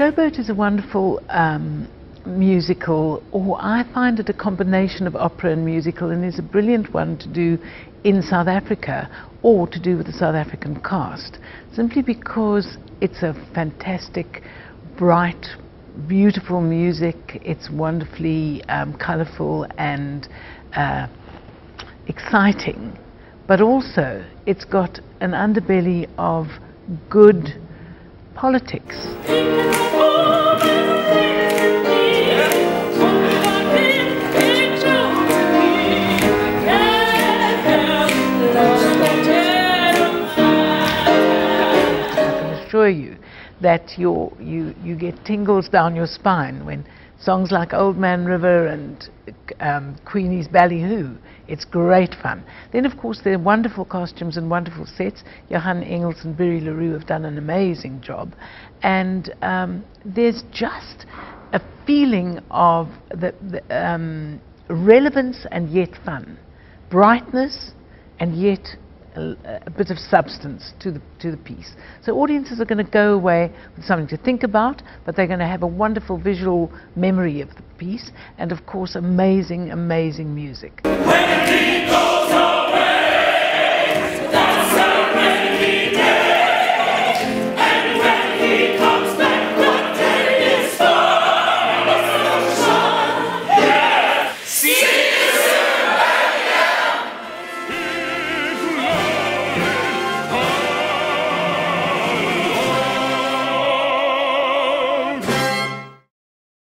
Show Boat is a wonderful um, musical, or I find it a combination of opera and musical, and is a brilliant one to do in South Africa or to do with the South African cast, simply because it's a fantastic, bright, beautiful music. It's wonderfully um, colourful and uh, exciting, but also it's got an underbelly of good politics. Assure you that you you, get tingles down your spine when songs like Old Man River and um, Queenie's Ballyhoo, it's great fun. Then, of course, there are wonderful costumes and wonderful sets. Johan Engels and Birrie le Roux have done an amazing job. And um, there's just a feeling of the, the um, relevance and yet fun, brightness and yet a, bit of substance to the, to the piece. So audiences are going to go away with something to think about, but they're going to have a wonderful visual memory of the piece, and of course amazing, amazing music.